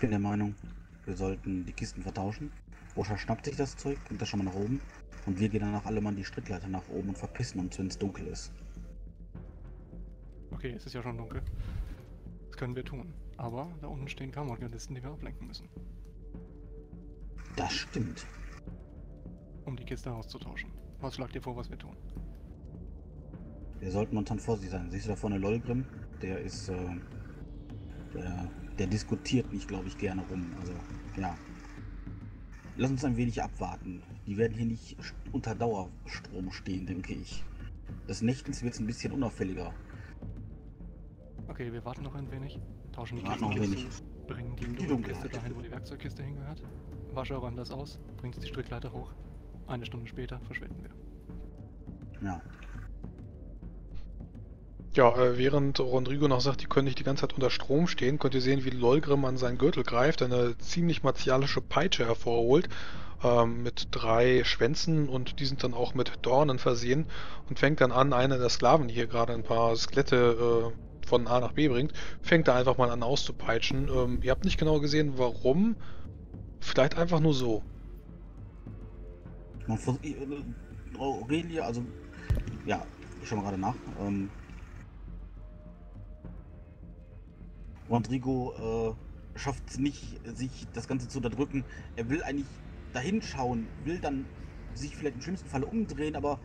Ich bin der Meinung, wir sollten die Kisten vertauschen. Osha schnappt sich das Zeug, bringt das schon mal nach oben. Und wir gehen danach alle mal die Strickleiter nach oben und verpissen uns, wenn es dunkel ist. Okay, es ist ja schon dunkel. Das können wir tun. Aber da unten stehen Kammergarnisten, die wir ablenken müssen. Das stimmt. Um die Kiste auszutauschen. Was schlagt ihr vor, was wir tun? Wir sollten momentan vorsichtig sein. Siehst du da vorne Lolgrim? Der ist, äh, der, der diskutiert nicht, glaube ich, gerne rum. Also, ja. Lass uns ein wenig abwarten. Die werden hier nicht unter Dauerstrom stehen, denke ich. Des Nächtens wird es ein bisschen unauffälliger. Okay, wir warten noch ein wenig. Tauschen die Warten noch ein wenig. Bringen die, Die Kiste dahin, wo die Werkzeugkiste hingehört. Wasche räumt das aus, bringt die Strickleiter hoch. Eine Stunde später verschwinden wir. Ja. Ja, äh, während Rodrigo noch sagt, die können nicht die ganze Zeit unter Strom stehen, könnt ihr sehen, wie Lolgrim an seinen Gürtel greift, eine ziemlich martialische Peitsche hervorholt, ähm, mit drei Schwänzen und die sind dann auch mit Dornen versehen und fängt dann an, einer der Sklaven, die hier gerade ein paar Skelette äh, von A nach B bringt, fängt da einfach mal an auszupeitschen. Ähm, ihr habt nicht genau gesehen, warum. Vielleicht einfach nur so. Man vers- äh, Aurelia, also, ja, ich mal gerade nach. Ähm, Rodrigo äh, schafft es nicht, sich das Ganze zu unterdrücken. Er will eigentlich dahin schauen, will dann sich vielleicht im schlimmsten Fall umdrehen, aber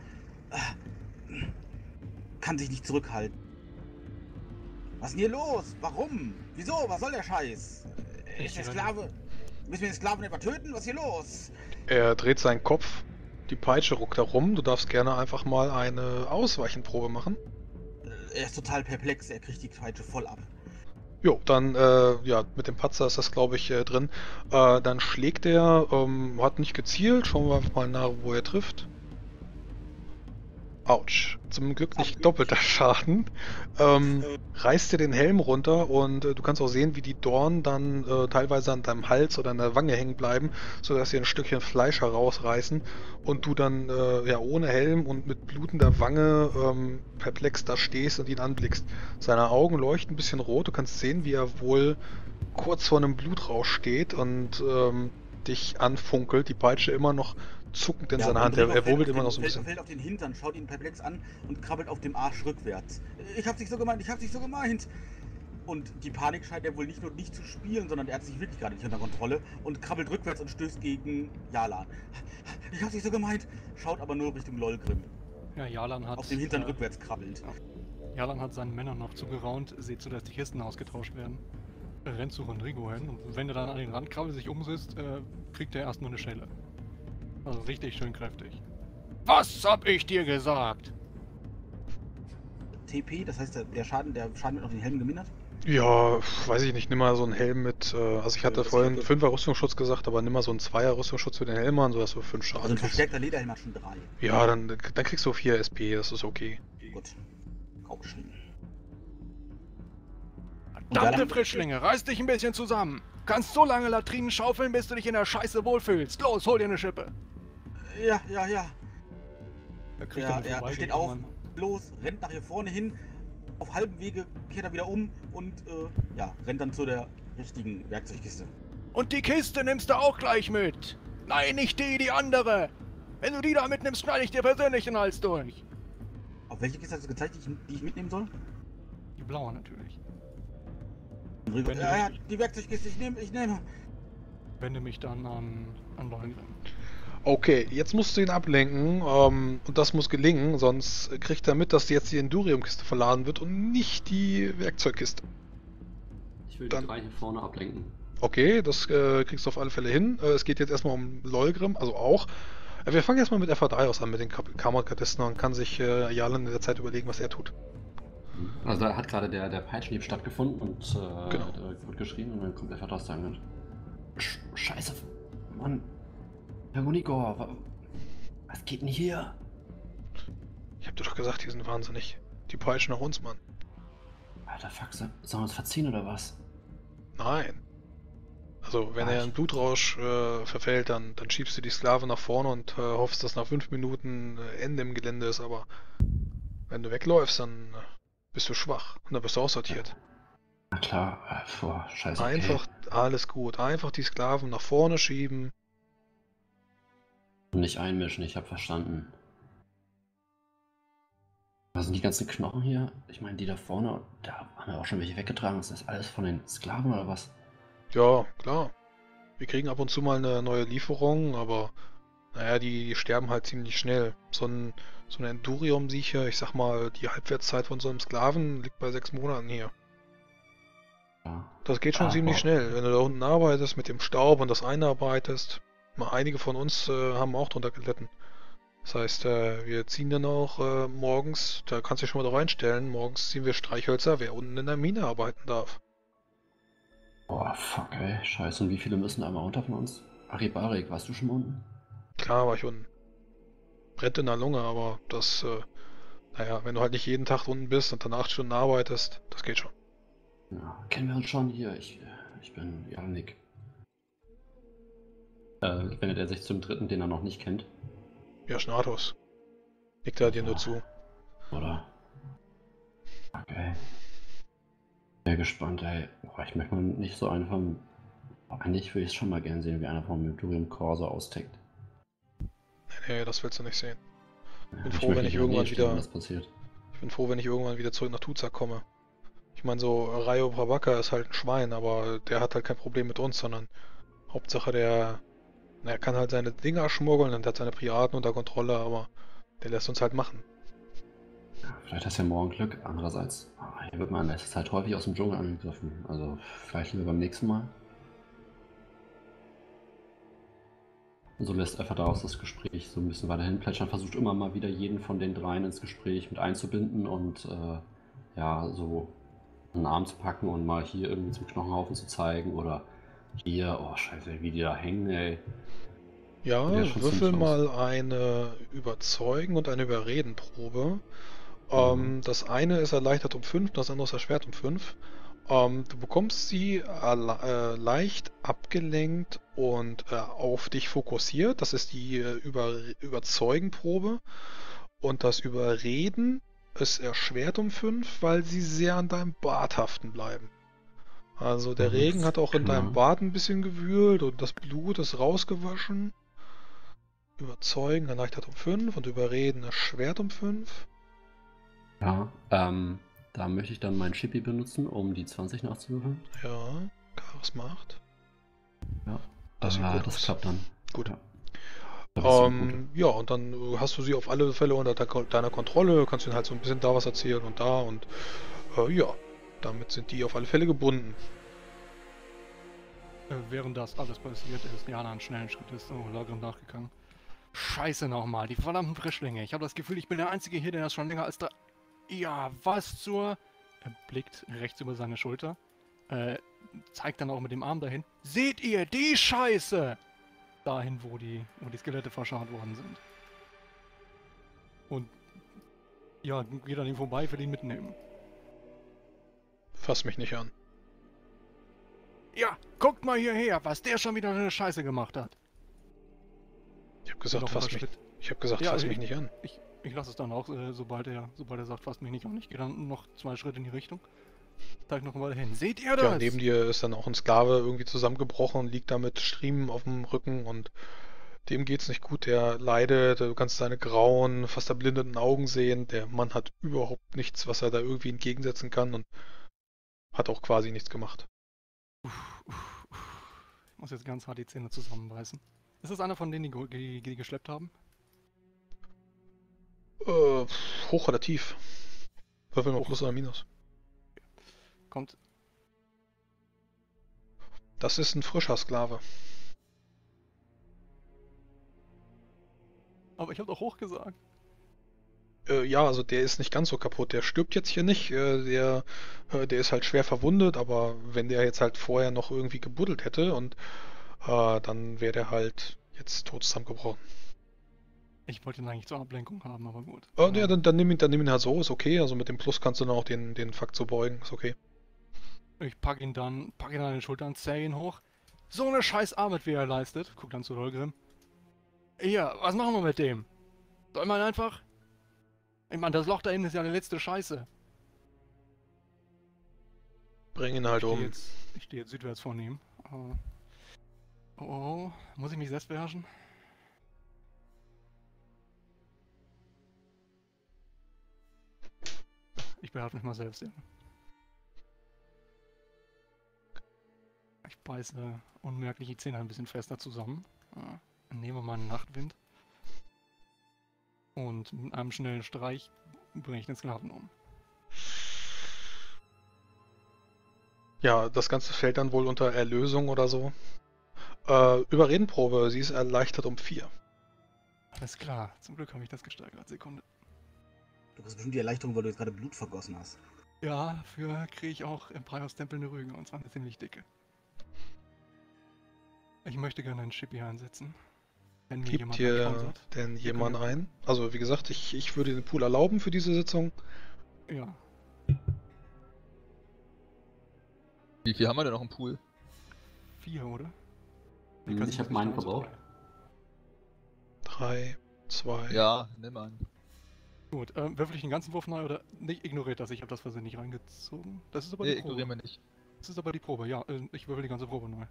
äh, kann sich nicht zurückhalten. Was ist denn hier los? Warum? Wieso? Was soll der Scheiß? Äh, Ist der Sklave? Müssen wir den Sklaven etwa töten? Was ist hier los? Er dreht seinen Kopf, die Peitsche ruckt herum. Du darfst gerne einfach mal eine Ausweichenprobe machen. Äh, Er ist total perplex, er kriegt die Peitsche voll ab. Jo, dann, äh, ja, mit dem Patzer ist das, glaube ich, äh, drin. Äh, dann schlägt er, ähm, hat nicht gezielt. Schauen wir einfach mal nach, wo er trifft. Autsch. Zum Glück nicht doppelter Schaden. Ähm, reißt dir den Helm runter und äh, du kannst auch sehen, wie die Dornen dann äh, teilweise an deinem Hals oder an der Wange hängen bleiben, sodass sie ein Stückchen Fleisch herausreißen und du dann äh, ja ohne Helm und mit blutender Wange ähm, perplex da stehst und ihn anblickst. Seine Augen leuchten ein bisschen rot, du kannst sehen, wie er wohl kurz vor einem Blutrausch steht und ähm, dich anfunkelt, die Peitsche immer noch zuckend in Ja, seiner Hand. Er, er auf immer den- noch so ein fällt, bisschen. Fällt auf den Hintern, schaut ihn perplex an und krabbelt auf dem Arsch rückwärts. Ich hab's nicht so gemeint, ich hab's nicht so gemeint. Und die Panik scheint er wohl nicht nur nicht zu spielen, sondern er hat sich wirklich gerade nicht unter Kontrolle und krabbelt rückwärts und stößt gegen Jalan. Ich hab's nicht so gemeint, schaut aber nur Richtung Lolgrim. Ja, Jalan hat. Auf dem Hintern äh, rückwärts krabbelt. Jalan hat seinen Männern noch zugeraunt, sieht zu, dass die Kisten ausgetauscht werden. Er rennt zu Rodrigo hin und wenn er dann an den Rand krabbelt, sich umsetzt, äh, kriegt er erst nur eine Schelle. Also richtig schön kräftig. Was hab ich dir gesagt? TP, das heißt, der, der Schaden, der Schaden wird auf den Helm gemindert. Ja, weiß ich nicht, nimm mal so einen Helm mit, äh, also ich hatte das vorhin hatte- 5er Rüstungsschutz gesagt, aber nimm mal so einen 2er Rüstungsschutz für den Helm an, sodass du 5 Also Schaden ein kriegst. verstärkter Lederhelm hat schon drei. Ja, dann, dann kriegst du 4 SP, das ist okay. Gut. Aufgeschrieben. Verdammte Frischlinge, reiß dich ein bisschen zusammen. Kannst so lange Latrinen schaufeln, bis du dich in der Scheiße wohlfühlst. Los, hol dir eine Schippe. Ja, ja, ja. Er kriegt Ja, er vorbei, steht geht auf, los, rennt nach hier vorne hin, auf halbem Wege kehrt er wieder um und äh, ja, rennt dann zu der richtigen Werkzeugkiste. Und die Kiste nimmst du auch gleich mit. Nein, nicht die, die andere. Wenn du die da mitnimmst, schneide ich dir persönlich den Hals durch. Auf welche Kiste hast du gezeigt, die ich, die ich mitnehmen soll? Die blaue natürlich. Wenn du- ja, ja, die Werkzeugkiste, ich nehme, ich nehme. Wende mich dann an, an Lollengren. Okay, jetzt musst du ihn ablenken ähm, und das muss gelingen, sonst kriegt er mit, dass jetzt die Endurium-Kiste verladen wird und nicht die Werkzeugkiste. Ich will Dann- die drei hier vorne ablenken. Okay, das äh, kriegst du auf alle Fälle hin. Äh, es geht jetzt erstmal um Lolgrim, also auch. Äh, wir fangen erstmal mit FA3 aus an, mit den Kammergardisten und kann sich äh, Jalan in der Zeit überlegen, was er tut. Also da hat gerade der, der Peitschenhieb stattgefunden und äh, Genau. wird geschrien und dann kommt der Vater aus seinem Sch Scheiße, Mann. Herr wa was geht denn hier? Ich hab dir doch gesagt, die sind wahnsinnig. Die peitschen nach uns, Mann. Alter, fuck, so- sollen wir uns verziehen oder was? Nein. Also, wenn Ah, er in Blutrausch äh, verfällt, dann, dann schiebst du die Sklave nach vorne und äh, hoffst, dass nach fünf Minuten äh, Ende im Gelände ist, aber wenn du wegläufst, dann äh, bist du schwach und dann wirst du aussortiert. Na klar, äh, boah, scheiße. okay. Einfach alles gut. Einfach die Sklaven nach vorne schieben. Nicht einmischen, ich habe verstanden. Was sind die ganzen Knochen hier? Ich meine, die da vorne, da haben wir auch schon welche weggetragen. Ist das alles von den Sklaven oder was? Ja, klar. Wir kriegen ab und zu mal eine neue Lieferung, aber naja, die, die sterben halt ziemlich schnell. So ein, so ein Endurium-Siecher, ich sag mal, die Halbwertszeit von so einem Sklaven liegt bei sechs Monaten hier. Ja. Das geht schon Ah, ziemlich wow. schnell. Wenn du da unten arbeitest mit dem Staub und das einarbeitest. Mal einige von uns äh, haben auch drunter gelitten. Das heißt, äh, wir ziehen dann auch äh, morgens, da kannst du dich schon mal drauf einstellen, morgens ziehen wir Streichhölzer, wer unten in der Mine arbeiten darf. Boah, fuck, ey. Scheiße, und wie viele müssen da mal runter von uns? Aribarik, warst du schon mal unten? Klar war ich unten. Brennt in der Lunge, aber das, äh, naja, wenn du halt nicht jeden Tag unten bist und dann acht Stunden arbeitest, das geht schon. Ja, kennen wir uns schon hier. Ich, ich bin Janik. Äh, ich bin ja der 16.3., den er noch nicht kennt. Ja, Schnatus. Nickt er dir nur Ja. zu. Oder? Okay. Sehr gespannt, ey. Boah, ich möchte mal nicht so einen vom. Eigentlich würde ich es schon mal gern sehen, wie einer vom Imperium Corsa austickt. Nee, nee, das willst du nicht sehen. Ja, Bin froh, möchte wenn ich irgendwann stehen, wieder- das passiert. Ich bin froh, wenn ich irgendwann wieder zurück nach Tuzak komme. Ich meine, so Rayo Brabaka ist halt ein Schwein, aber der hat halt kein Problem mit uns, sondern Hauptsache der, er kann halt seine Dinger schmuggeln und hat seine Priaten unter Kontrolle, aber der lässt uns halt machen. Vielleicht hast du ja morgen Glück. Andererseits, ah, hier wird man in letzter Zeit häufig aus dem Dschungel angegriffen. Also vielleicht lieber beim nächsten Mal. Und so lässt einfach daraus das Gespräch so ein bisschen weiterhin plätschern. Versucht immer mal wieder jeden von den dreien ins Gespräch mit einzubinden und äh, ja, so einen Arm zu packen und mal hier irgendwie zum Knochenhaufen zu zeigen oder hier, oh scheiße, wie die da hängen, ey. Ja, würfel mal eine Überzeugen und eine Überreden-Probe. Ähm, Mhm. das eine ist erleichtert um 5, das andere ist erschwert um 5. Ähm, du bekommst sie äh, leicht abgelenkt und äh, auf dich fokussiert. Das ist die äh, Über Überzeugen-Probe. Und das Überreden ist erschwert um 5, weil sie sehr an deinem Bart haften bleiben. Also der Mhm, Regen hat auch in deinem. Bart ein bisschen gewühlt und das Blut ist rausgewaschen. Überzeugen erleichtert um 5 und Überreden erschwert um 5. Ja, ähm, da möchte ich dann mein Chippy benutzen, um die 20 nachzuwürfeln. Ja, Chaos macht. Ja, Das äh, gut das klappt dann. Gut. Ja. Ähm, ja, und dann äh, hast du sie auf alle Fälle unter de deiner Kontrolle, kannst ihnen halt so ein bisschen da was erzählen und da und äh, ja, damit sind die auf alle Fälle gebunden. Äh, während das alles passiert ist, Jana einen schnellen Schritt ist oh, Lagrim nachgegangen. Scheiße nochmal, die verdammten Frischlinge. Ich habe das Gefühl, ich bin der Einzige hier, der das schon länger als da... Ja, was zur... Er blickt rechts über seine Schulter. Äh, zeigt dann auch mit dem Arm dahin. Seht ihr die Scheiße? Dahin, wo die, wo die Skelette verscharrt worden sind. Und... Ja, geht an ihm vorbei, will ihn mitnehmen. Fass mich nicht an. Ja, guckt mal hierher, was der schon wieder eine Scheiße gemacht hat. Ich habe gesagt, fass mich. Ich habe gesagt, Ja, fass also mich ich- nicht an. Ich, ich lasse es dann auch, äh, sobald er, sobald er sagt, fasst mich nicht an. Ich gehe dann noch zwei Schritte in die Richtung. Zeig noch mal hin. Seht ihr das? Ja, neben dir ist dann auch ein Sklave irgendwie zusammengebrochen und liegt da mit Striemen auf dem Rücken und dem geht's nicht gut. Der leidet, du kannst seine grauen, fast erblindeten Augen sehen. Der Mann hat überhaupt nichts, was er da irgendwie entgegensetzen kann und hat auch quasi nichts gemacht. Uff, uff, uff. Ich muss jetzt ganz hart die Zähne zusammenbeißen. Ist das einer von denen, die, die, die geschleppt haben? Äh, hoch oder tief? Würfel mal Hoch. Plus oder Minus. Kommt. Das ist ein frischer Sklave. Aber ich habe doch hoch gesagt. Äh, ja, also der ist nicht ganz so kaputt. Der stirbt jetzt hier nicht. Äh, der, äh, der ist halt schwer verwundet, aber wenn der jetzt halt vorher noch irgendwie gebuddelt hätte und äh, dann wäre der halt jetzt tot zusammengebrochen. Ich wollte ihn eigentlich zur Ablenkung haben, aber gut. Äh, ja, dann, dann nimm ihn, dann nimm ihn halt so, ist okay. Also mit dem Plus kannst du dann auch den, den Fakt so beugen, ist okay. Ich pack ihn dann, pack ihn an den Schultern, zäh ihn hoch. So eine scheiß Arbeit, wie er leistet. Guck dann zu Dolgrim. Ja, was machen wir mit dem? Soll man einfach... Ich meine, das Loch da hinten ist ja eine letzte Scheiße. Bring ihn halt Ich um. jetzt, ich stehe jetzt südwärts von ihm. Äh, Oh, oh, muss ich mich selbst beherrschen? Ich beherrsche mich mal selbst, ja. Ich beiße unmerklich die Zähne ein bisschen fester zusammen. Nehme meinen Nachtwind. Und mit einem schnellen Streich bringe ich den Sklaven um. Ja, das Ganze fällt dann wohl unter Erlösung oder so. Äh, Überredenprobe, sie ist erleichtert um 4. Alles klar, zum Glück habe ich das gesteigert. Sekunde. Du hast bestimmt die Erleichterung, weil du jetzt gerade Blut vergossen hast. Ja, dafür kriege ich auch Empires Tempel eine Rüge und zwar eine ziemlich dicke. Ich möchte gerne einen Chip hier einsetzen. Wenn mir Gibt jemand hier sponsert. denn jemand ein? Also wie gesagt, ich, ich würde den Pool erlauben für diese Sitzung. Ja, Wie viel haben wir denn noch im Pool? vier, oder? Hm, ich es hab nicht meinen verbraucht. Drei, zwei. Ja, nimm an. Gut, ähm, würfel ich den ganzen Wurf neu oder nicht? Ignoriert das, ich habe das Versehen nicht reingezogen. Das ist aber Nee, die Probe. ignorieren wir nicht. Das ist aber die Probe, ja. äh, Ich würfel die ganze Probe neu.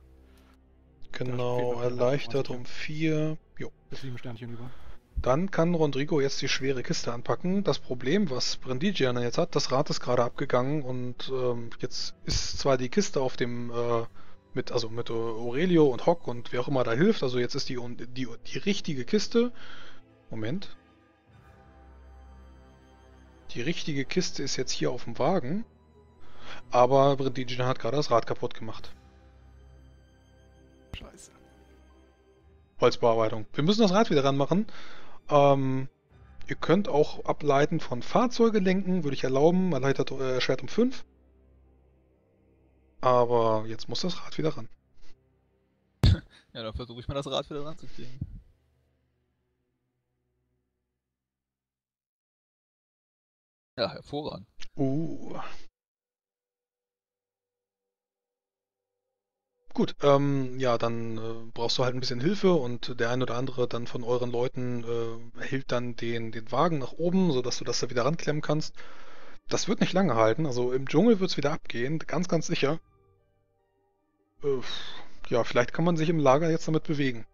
Genau, erleichtert 20, um 4. Jo. Das sieben Sternchen über. Dann kann Rodrigo jetzt die schwere Kiste anpacken. Das Problem, was Brendigian jetzt hat, das Rad ist gerade abgegangen und ähm, jetzt ist zwar die Kiste auf dem äh, mit also mit Aurelio und Hock und wer auch immer da hilft, also jetzt ist die die die richtige Kiste. Moment. Die richtige Kiste ist jetzt hier auf dem Wagen, aber Brendigian hat gerade das Rad kaputt gemacht. Scheiße. Holzbearbeitung. Wir müssen das Rad wieder ranmachen. Ähm, ihr könnt auch ableiten von Fahrzeuge lenken, würde ich erlauben. Erleichtert äh, Schwert um 5. Aber jetzt muss das Rad wieder ran. Ja, dann versuche ich mal das Rad wieder ranzukriegen. Ja, hervorragend. Uh. Gut, ähm, ja, dann äh, brauchst du halt ein bisschen Hilfe und der ein oder andere dann von euren Leuten äh, hält dann den, den Wagen nach oben, sodass du das da wieder ranklemmen kannst. Das wird nicht lange halten, also im Dschungel wird es wieder abgehen, ganz, ganz sicher. Äh, ja, vielleicht kann man sich im Lager jetzt damit bewegen.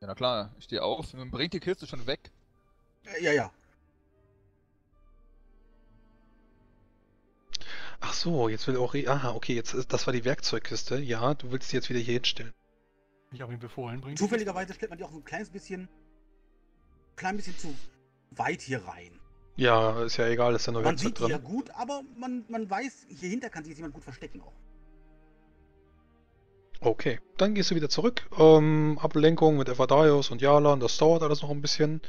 Ja, na klar, ich stehe auf. Man bringt die Kiste schon weg. Äh, Ja, ja. Ach so, jetzt will Ori. Aha, okay, jetzt ist, das war die Werkzeugkiste. Ja, du willst sie jetzt wieder hier hinstellen. Ich habe ihn befohlen, bringt. Zufälligerweise stellt man die auch so ein kleines bisschen, klein bisschen zu weit hier rein. Ja, ist ja egal, ist ja nur Man Werkzeug sieht die drin. ja gut, aber man, man weiß, hier hinter kann sich jetzt jemand gut verstecken auch. Okay, dann gehst du wieder zurück. Ähm, Ablenkung mit Evadaios und Jalan, das dauert alles noch ein bisschen.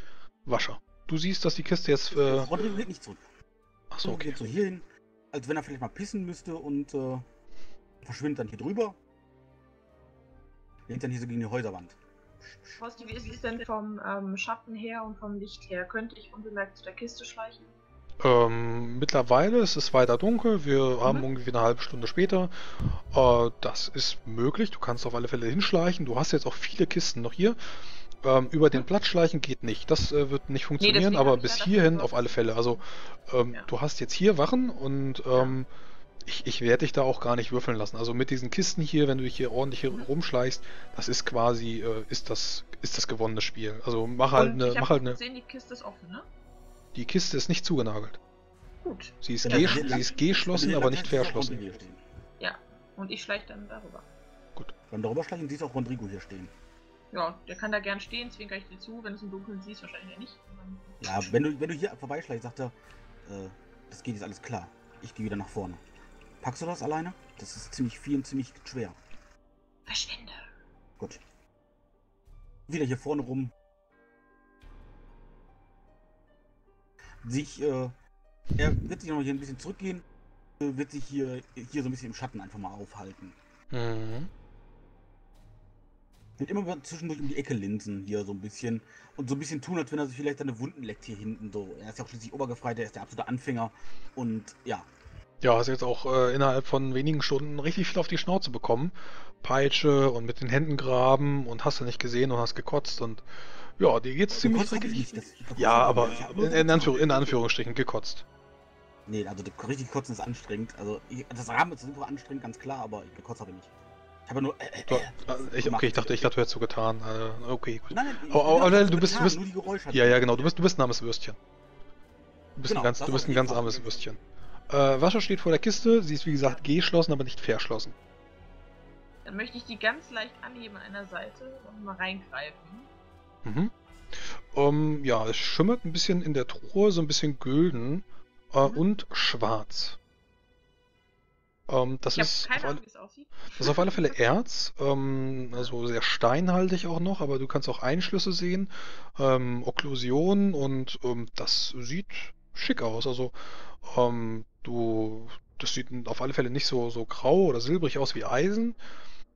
Wascher. Du siehst, dass die Kiste jetzt. Äh, Rodrigo geht nicht zurück. achso, okay. geht so hier hin, als wenn er vielleicht mal pissen müsste und äh, verschwindet dann hier drüber. Lehnt dann hier so gegen die Häuserwand. Horsti, wie ist es denn vom ähm, Schatten her und vom Licht her? Könnte ich unbemerkt zu der Kiste schleichen? Ähm, mittlerweile ist es weiter dunkel. Wir haben Mhm. irgendwie eine halbe Stunde später. Äh, das ist möglich. Du kannst auf alle Fälle hinschleichen. Du hast jetzt auch viele Kisten noch hier. Ähm, über den Platz schleichen geht nicht. Das äh, wird nicht funktionieren, deswegen aber bis ja hierhin auf alle Fälle. Also, ähm, Ja. du hast jetzt hier Wachen und ähm, ich, ich werde dich da auch gar nicht würfeln lassen. Also mit diesen Kisten hier, wenn du dich hier ordentlich Mhm. rumschleichst, das ist quasi, äh, ist das, ist das gewonnene Spiel. Also mach halt und eine, ich mach halt eine. gesehen, die Kiste ist offen, ne? Die Kiste ist nicht zugenagelt. Gut. Sie ist, hier sie ist geschlossen, er aber nicht verschlossen. Stehen. Und ich schleiche dann darüber. Beim darüber schleichen siehst du auch Rodrigo hier stehen. Ja, der kann da gern stehen, zwinker ich dir zu. Wenn du es im Dunkeln siehst, wahrscheinlich ja nicht. Ja, wenn du, wenn du hier vorbeischleichst, sagt er, äh, das geht jetzt alles klar. Ich gehe wieder nach vorne. Packst du das alleine? Das ist ziemlich viel und ziemlich schwer. Verschwinde. Gut. Wieder hier vorne rum. Sich, äh, er wird sich noch hier ein bisschen zurückgehen, äh, wird sich hier, hier so ein bisschen im Schatten einfach mal aufhalten. Mhm. Wird immer zwischendurch um die Ecke linsen hier so ein bisschen und so ein bisschen tun, als wenn er sich vielleicht seine Wunden leckt hier hinten so. Er ist ja auch schließlich obergefreit, er ist der absolute Anfänger und ja, Ja, hast jetzt auch äh, innerhalb von wenigen Stunden richtig viel auf die Schnauze bekommen. Peitsche und mit den Händen graben und hast du nicht gesehen und hast gekotzt und ja, dir geht's ziemlich gekotzt Ja, aber in. Anführ in Anführungsstrichen gekotzt. Nee, also das richtig kotzen ist anstrengend. Also ich, das Rahmen ist super anstrengend, ganz klar, aber ich gekotzt habe ich nicht. Ich habe nur. Äh, äh, Du, äh, äh, ich, okay, ich dachte, ich dachte, du hättest so getan. Äh, okay, gut. Nein, nein, aber- hab aber das du bist- du getan, bist- nur die Geräusche. Ja, ja, genau. Du bist, du bist ein armes Würstchen. Du bist Genau, ein ganz, du bist ein ganz armes Würstchen. Äh, Wascher steht vor der Kiste. Sie ist wie gesagt geschlossen, aber nicht verschlossen. Dann möchte ich die ganz leicht anheben an einer Seite und mal reingreifen. Mhm. Ähm, ja, es schimmert ein bisschen in der Truhe, so ein bisschen gülden äh, Mhm. und schwarz. Ähm, das, ist auf alle, das ist auf alle Fälle Erz, ähm, also sehr steinhaltig auch noch, aber du kannst auch Einschlüsse sehen, ähm, Okklusionen und ähm, das sieht schick aus. Also ähm, du, das sieht auf alle Fälle nicht so, so grau oder silbrig aus wie Eisen,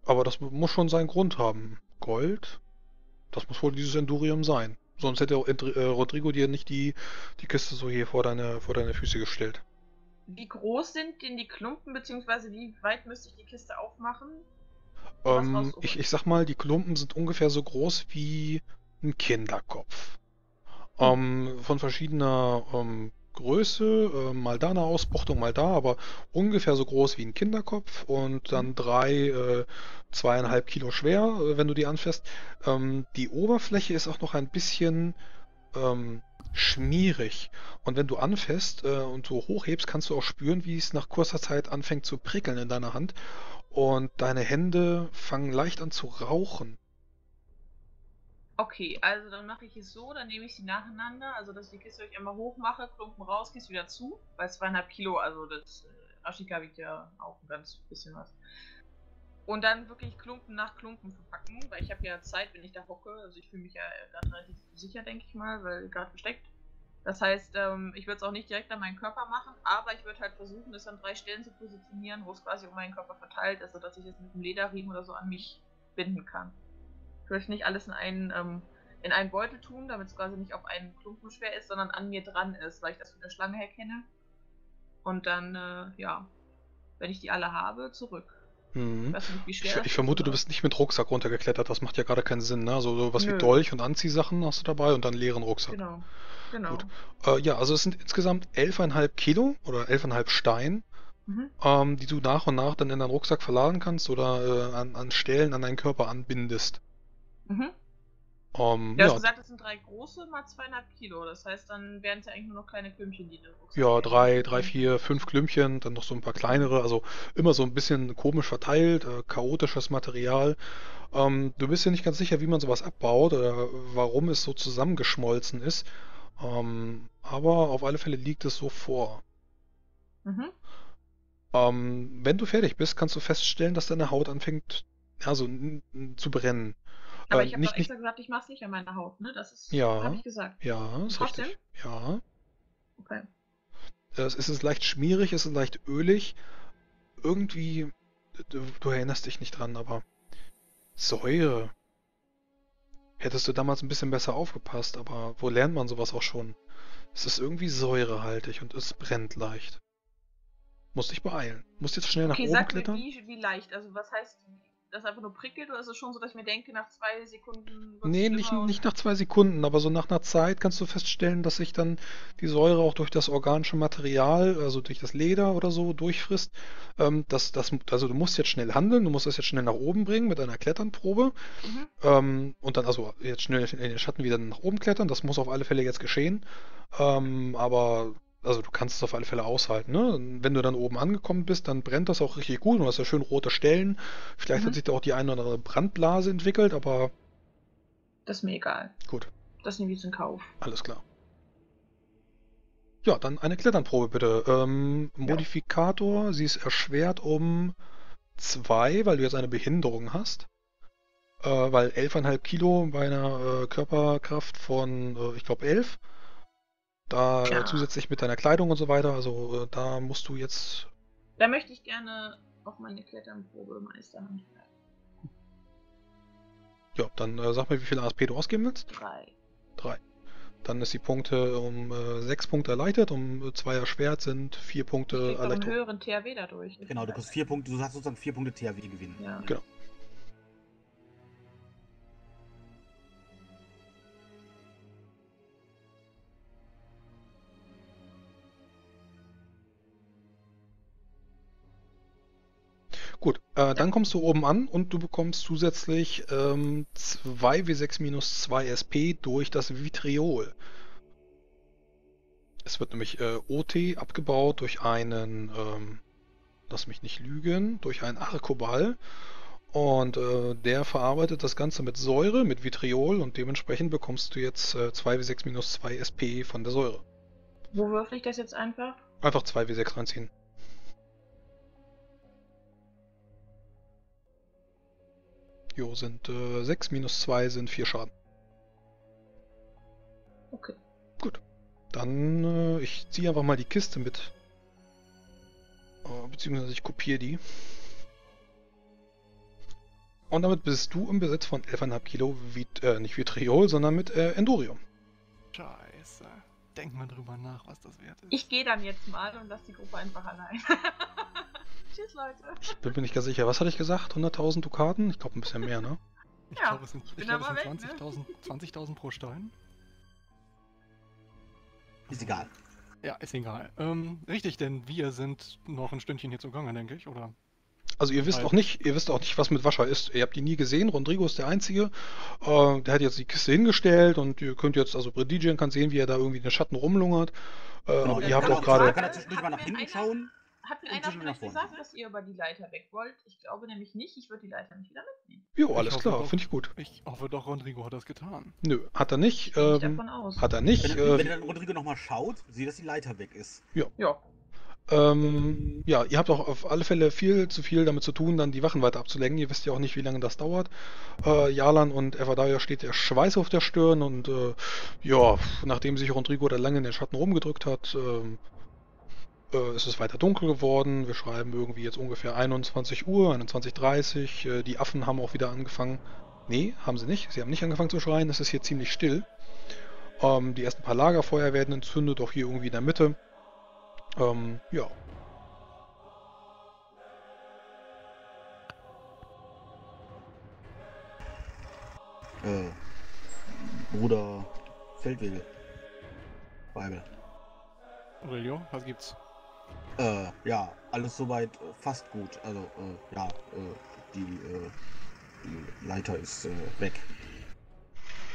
aber das muss schon seinen Grund haben. Gold, das muss wohl dieses Endurium sein. Sonst hätte äh, Rodrigo dir nicht die, die Kiste so hier vor deine, vor deine Füße gestellt. Wie groß sind denn die Klumpen, beziehungsweise wie weit müsste ich die Kiste aufmachen? Ähm, ich, ich sag mal, die Klumpen sind ungefähr so groß wie ein Kinderkopf. Ähm, von verschiedener ähm, Größe, äh, mal da eine Ausbuchtung, mal da, aber ungefähr so groß wie ein Kinderkopf und dann drei, äh, zweieinhalb Kilo schwer, äh, wenn du die anfährst. Ähm, die Oberfläche ist auch noch ein bisschen ähm, schmierig. Und wenn du anfährst äh, und so hochhebst, kannst du auch spüren, wie es nach kurzer Zeit anfängt zu prickeln in deiner Hand. Und deine Hände fangen leicht an zu rauchen. Okay, also dann mache ich es so, dann nehme ich sie nacheinander, also dass ich die Kiste euch einmal hoch mache, Klumpen raus, Kiste wieder zu, weil zweieinhalb Kilo, also das äh, Ashika wiegt ja auch ein ganz bisschen was. Und dann wirklich Klumpen nach Klumpen verpacken, weil ich habe ja Zeit, wenn ich da hocke, also ich fühle mich ja gerade relativ sicher, denke ich mal, weil gerade versteckt. Das heißt, ähm, ich würde es auch nicht direkt an meinen Körper machen, aber ich würde halt versuchen, es an drei Stellen zu positionieren, wo es quasi um meinen Körper verteilt ist, sodass ich es mit einem Lederriemen oder so an mich binden kann. Ich würde nicht alles in einen, ähm, in einen Beutel tun, damit es quasi nicht auf einen Klumpen schwer ist, sondern an mir dran ist, weil ich das von der Schlange her kenne. Und dann, äh, ja, wenn ich die alle habe, zurück. Ich Mhm. nicht, wie Ich, ich vermute, du bist nicht mit Rucksack runtergeklettert. Das macht ja gerade keinen Sinn, ne? Also sowas wie Nö. Dolch und Anziehsachen hast du dabei und dann leeren Rucksack. Genau. Genau. Gut. Äh, ja, also es sind insgesamt 11,5 Kilo oder 11,5 Stein, Mhm. ähm, die du nach und nach dann in deinen Rucksack verladen kannst oder äh, an, an Stellen an deinen Körper anbindest. Mhm. Ähm, Du hast ja, gesagt, es sind drei große mal zweieinhalb Kilo. Das heißt, dann wären es ja eigentlich nur noch kleine Klümpchen, die Rucksack ja, drei, drei, vier, fünf Klümpchen, dann noch so ein paar kleinere, also immer so ein bisschen komisch verteilt, äh, chaotisches Material. Ähm, du bist ja nicht ganz sicher, wie man sowas abbaut oder warum es so zusammengeschmolzen ist. Ähm, aber auf alle Fälle liegt es so vor. Mhm. Ähm, wenn du fertig bist, kannst du feststellen, dass deine Haut anfängt, ja, so n- n- zu brennen. Aber Äh, ich habe doch extra gesagt, ich mache es nicht an meiner Haut, ne? Das ist, Ja. habe ich gesagt. ja, ist Trotzdem? richtig. Ja. Okay. Es es ist leicht schmierig, es ist leicht ölig. Irgendwie, du, du erinnerst dich nicht dran, aber Säure. Hättest du damals ein bisschen besser aufgepasst, aber wo lernt man sowas auch schon? Es ist irgendwie säurehaltig und es brennt leicht. Musst dich beeilen. Musst jetzt schnell nach Okay, oben sag mir, klettern. wie, wie leicht. Also, was heißt, das einfach nur prickelt oder ist es schon so, dass ich mir denke, nach zwei Sekunden Nee, nicht, nicht nach zwei Sekunden, aber so nach einer Zeit kannst du feststellen, dass sich dann die Säure auch durch das organische Material, also durch das Leder oder so, durchfrisst. Ähm, das, das, also du musst jetzt schnell handeln, du musst das jetzt schnell nach oben bringen mit einer Kletternprobe. Mhm. Ähm, und dann also jetzt schnell in den Schatten wieder nach oben klettern. Das muss auf alle Fälle jetzt geschehen. Ähm, aber also du kannst es auf alle Fälle aushalten. Ne? Wenn du dann oben angekommen bist, dann brennt das auch richtig gut und du hast ja schön rote Stellen. Vielleicht Mhm. hat sich da auch die eine oder andere Brandblase entwickelt, aber Das ist mir egal. gut. Das nehme ich in Kauf. Alles klar. Ja, dann eine Kletternprobe bitte. Ähm, Modifikator, sie ist erschwert um 2, weil du jetzt eine Behinderung hast. Äh, weil 11,5 Kilo bei einer äh, Körperkraft von, äh, ich glaube, 11. Da äh, Ja. zusätzlich mit deiner Kleidung und so weiter. Also äh, da musst du jetzt. Da möchte ich gerne auch meine Kletternprobe meistern. Ja, dann äh, sag mir, wie viel ASP du ausgeben willst. Drei. 3. Dann ist die Punkte um 6 Punkte erleichtert, um 2 erschwert sind 4 Ich Punkte krieg doch einen höheren THW dadurch. Genau, du kriegst vier Punkte, du hast sozusagen vier Punkte THW gewinnen. Ja. Genau. Gut, äh, dann kommst du oben an und du bekommst zusätzlich ähm, 2W6 minus 2 SP durch das Vitriol. Es wird nämlich äh, OT abgebaut durch einen, ähm, lass mich nicht lügen, durch einen Arkoball. Und äh, der verarbeitet das Ganze mit Säure, mit Vitriol und dementsprechend bekommst du jetzt äh, 2W6 minus 2 SP von der Säure. Wo würfel ich das jetzt einfach? Einfach 2W6 reinziehen. Jo, sind äh, 6 minus 2 sind 4 Schaden. Okay. Dann, äh, ich ziehe einfach mal die Kiste mit. Äh, beziehungsweise ich kopiere die. Und damit bist du im Besitz von 11,5 Kilo, Vit äh, nicht Vitriol, sondern mit äh, Endurium. Scheiße. Denk mal drüber nach, was das wert ist. Ich gehe dann jetzt mal und lasse die Gruppe einfach allein. Tschüss, Leute. Ich bin mir nicht ganz sicher, was hatte ich gesagt? 100.000 Dukaten? Ich glaube ein bisschen mehr, ne? Ich Ja, glaube, es sind, ich glaub, es sind weg, ne? 20.000 20.000 pro Stein. Ist egal. Ja, ist egal. Ähm, richtig, denn wir sind noch ein Stündchen hier zugange, denke ich, oder? Also ihr wisst auch nicht, ihr wisst auch nicht, was mit Wascher ist. Ihr habt ihn nie gesehen. Rodrigo ist der Einzige. Äh, der hat jetzt die Kiste hingestellt und ihr könnt jetzt, also Predigian kann sehen, wie er da irgendwie in den Schatten rumlungert. Äh, Genau, ihr habt kann auch gerade. Kann er zwischendurch mal nach hinten schauen? Hat mir einer vielleicht vorne. gesagt, dass ihr über die Leiter weg wollt? Ich glaube nämlich nicht. Ich würde die Leiter nicht wieder mitnehmen. Jo, Ich alles klar, finde ich gut. Ich hoffe doch, Rodrigo hat das getan. Nö, hat er nicht. Ich gehe Ähm, davon aus. hat er nicht. Wenn, wenn Äh, er dann Rodrigo nochmal schaut, sieht, dass die Leiter weg ist. Ja. ähm, ja, ihr habt auch auf alle Fälle viel zu viel damit zu tun, dann die Wachen weiter abzulenken. Ihr wisst ja auch nicht, wie lange das dauert. Äh, Jalan und Evadaya steht der Schweiß auf der Stirn und äh, ja, nachdem sich Rodrigo da lange in den Schatten rumgedrückt hat, ähm, äh, ist es weiter dunkel geworden. Wir schreiben irgendwie jetzt ungefähr 21 Uhr, 21.30 Uhr. Äh, die Affen haben auch wieder angefangen. Nee, haben sie nicht. Sie haben nicht angefangen zu schreien. Es ist hier ziemlich still. Ähm, die ersten paar Lagerfeuer werden entzündet, auch hier irgendwie in der Mitte. Ähm, ja. Äh, Bruder Feldwebel. Weibel. Aurelio, was gibt's? Äh, ja, alles soweit äh, fast gut. Also, äh, ja, äh, die, äh, die Leiter ist äh, weg.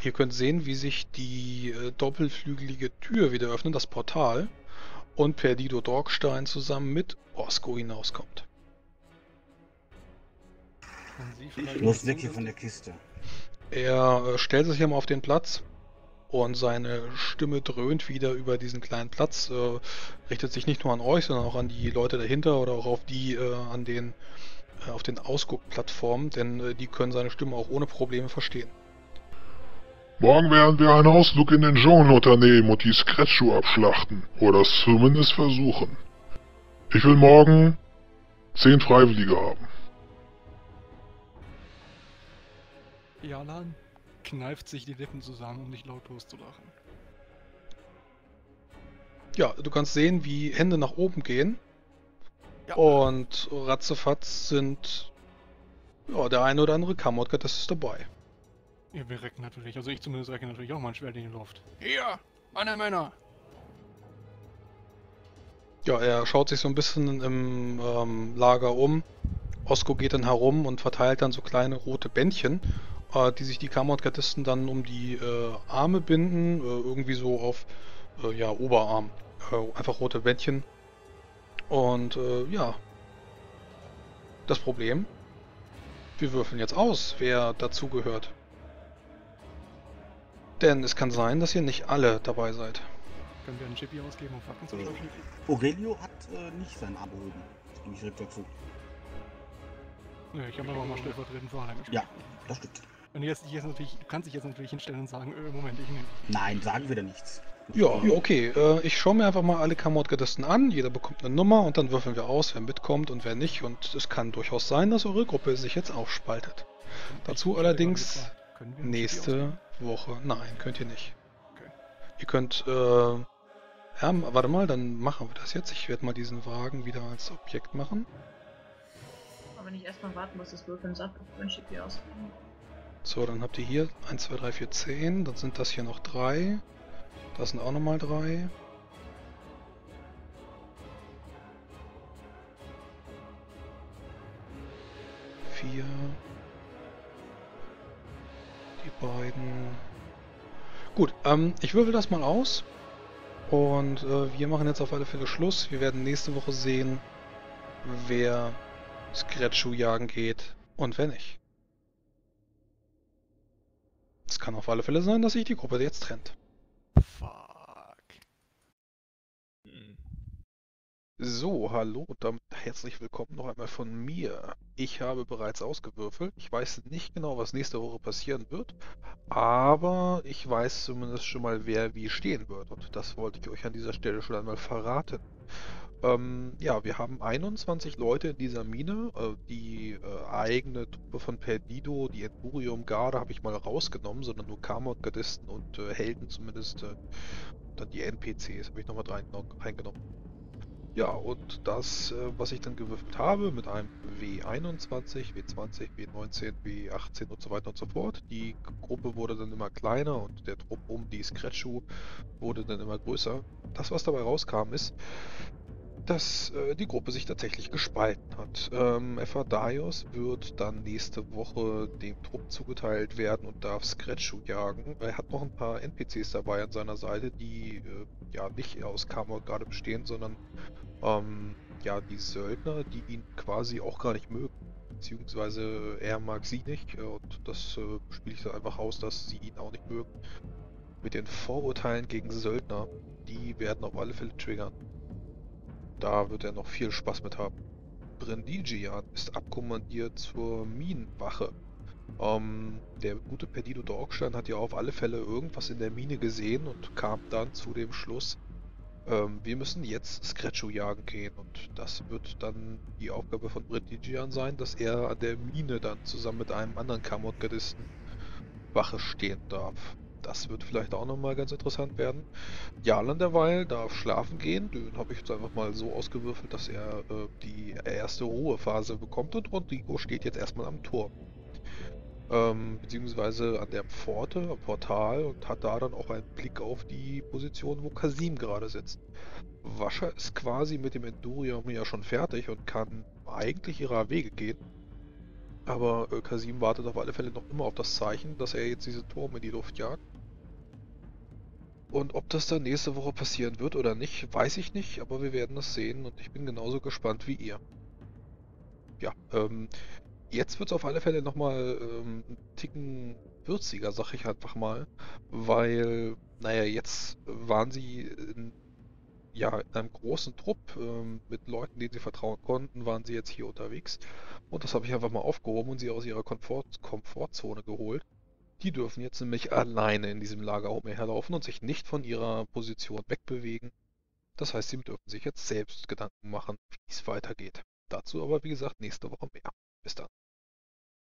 Ihr könnt sehen, wie sich die äh, doppelflügelige Tür wieder öffnet, das Portal, und Perdido Dorkstein zusammen mit Orsko hinauskommt. Ich muss weg hier von der Kiste. Er äh, stellt sich hier mal auf den Platz und seine Stimme dröhnt wieder über diesen kleinen Platz, äh, richtet sich nicht nur an euch, sondern auch an die Leute dahinter oder auch auf die äh, an den äh, auf den Ausguckplattformen, denn äh, die können seine Stimme auch ohne Probleme verstehen. Morgen werden wir einen Ausflug in den Dschungel unternehmen und die Scratchu abschlachten. Oder es zumindest versuchen. Ich will morgen zehn Freiwillige haben. Jalan kneift sich die Lippen zusammen, um nicht laut loszulachen. Ja, du kannst sehen, wie Hände nach oben gehen Ja. und ratzefatz sind ja, der eine oder andere Kammergott ist dabei. Ja, wir recken natürlich, also ich zumindest recke natürlich auch mal ein Schwert in die Luft. Hier, meine Männer! Ja, er schaut sich so ein bisschen im ähm, Lager um. Osko geht dann herum und verteilt dann so kleine rote Bändchen, äh, die sich die Kammergardisten dann um die äh, Arme binden, äh, irgendwie so auf äh, ja, Oberarm. Äh, einfach rote Bändchen. Und äh, ja. Das Problem, wir würfeln jetzt aus, wer dazugehört. Denn es kann sein, dass ihr nicht alle dabei seid. Können wir einen Chippy ausgeben, um Fakten zu Äh, schaffen? Aurelio hat äh, nicht seinen Arm gehoben. Das gebe ich direkt dazu. Nö, ich habe aber mal stellvertretend Harlem Ja, das stimmt. Und jetzt, jetzt natürlich, du kannst dich jetzt natürlich hinstellen und sagen, äh, Moment, ich nehme. Nein, sagen wir da nichts. Ja, okay. Äh, ich schaue mir einfach mal alle Kamordgardisten an. Jeder bekommt eine Nummer und dann würfeln wir aus, wer mitkommt und wer nicht. Und es kann durchaus sein, dass eure Gruppe sich jetzt aufspaltet. Dazu allerdings Nächste Woche. Nein, könnt ihr nicht. Okay. Ihr könnt, äh, ja, warte mal, dann machen wir das jetzt. Ich werde mal diesen Wagen wieder als Objekt machen. Aber nicht erstmal warten, was das Würfeln sagt, ein Chip hier ausgeben. So, dann habt ihr hier 1, 2, 3, 4, 10. Dann sind das hier noch 3. Das sind auch nochmal 3. vier. Die beiden. Gut, ähm, ich würfel das mal aus. Und äh, wir machen jetzt auf alle Fälle Schluss. Wir werden nächste Woche sehen, wer Scratchu jagen geht und wer nicht. Es kann auf alle Fälle sein, dass sich die Gruppe jetzt trennt. Fuck. Hm. So, hallo und damit herzlich willkommen noch einmal von mir. Ich habe bereits ausgewürfelt. Ich weiß nicht genau, was nächste Woche passieren wird, aber ich weiß zumindest schon mal, wer wie stehen wird und das wollte ich euch an dieser Stelle schon einmal verraten. Ähm, ja, wir haben 21 Leute in dieser Mine. Äh, die äh, eigene Truppe von Perdido, die Endurium-Garde, habe ich mal rausgenommen, sondern nur Kamot-Gardisten und äh, Helden zumindest. Äh, dann die NPCs habe ich nochmal reingenommen. Ja, und das, äh, was ich dann gewürfelt habe, mit einem W21, W20, W19, W18 und so weiter und so fort. Die Gruppe wurde dann immer kleiner und der Trupp um die Scratchu wurde dann immer größer. Das, was dabei rauskam, ist, dass äh, die Gruppe sich tatsächlich gespalten hat. Ähm, Darius wird dann nächste Woche dem Trupp zugeteilt werden und darf Scratchu jagen. Er hat noch ein paar NPCs dabei an seiner Seite, die äh, ja nicht aus Kamor gerade bestehen, sondern ähm, ja die Söldner, die ihn quasi auch gar nicht mögen. Beziehungsweise er mag sie nicht äh, und das äh, spiele ich dann einfach aus, dass sie ihn auch nicht mögen. Mit den Vorurteilen gegen Söldner, die werden auf alle Fälle triggern. Da wird er noch viel Spaß mit haben. Brendigian ist abkommandiert zur Minenwache. Ähm, der gute Perdido Dorkstein hat ja auf alle Fälle irgendwas in der Mine gesehen und kam dann zu dem Schluss, ähm, wir müssen jetzt Scratchu jagen gehen und das wird dann die Aufgabe von Brendigian sein, dass er an der Mine dann zusammen mit einem anderen Kamot-Gardisten Wache stehen darf. Das wird vielleicht auch nochmal ganz interessant werden. Jalan derweil darf schlafen gehen. Den habe ich jetzt einfach mal so ausgewürfelt, dass er äh, die erste Ruhephase bekommt und Rodrigo steht jetzt erstmal am Tor. Ähm, beziehungsweise an der Pforte, am Portal und hat da dann auch einen Blick auf die Position, wo Kasim gerade sitzt. Wascher ist quasi mit dem Endurium ja schon fertig und kann eigentlich ihrer Wege gehen. Aber äh, Kasim wartet auf alle Fälle noch immer auf das Zeichen, dass er jetzt diese Turm in die Luft jagt. Und ob das dann nächste Woche passieren wird oder nicht, weiß ich nicht, aber wir werden es sehen und ich bin genauso gespannt wie ihr. Ja, ähm, jetzt wird es auf alle Fälle nochmal ähm, einen Ticken würziger, sag ich einfach mal, weil, naja, jetzt waren sie in, ja, in einem großen Trupp ähm, mit Leuten, denen sie vertrauen konnten, waren sie jetzt hier unterwegs und das habe ich einfach mal aufgehoben und sie aus ihrer Komfort Komfortzone geholt. Die dürfen jetzt nämlich alleine in diesem Lager umherlaufen und sich nicht von ihrer Position wegbewegen. Das heißt, sie dürfen sich jetzt selbst Gedanken machen, wie es weitergeht. Dazu aber, wie gesagt, nächste Woche mehr. Bis dann.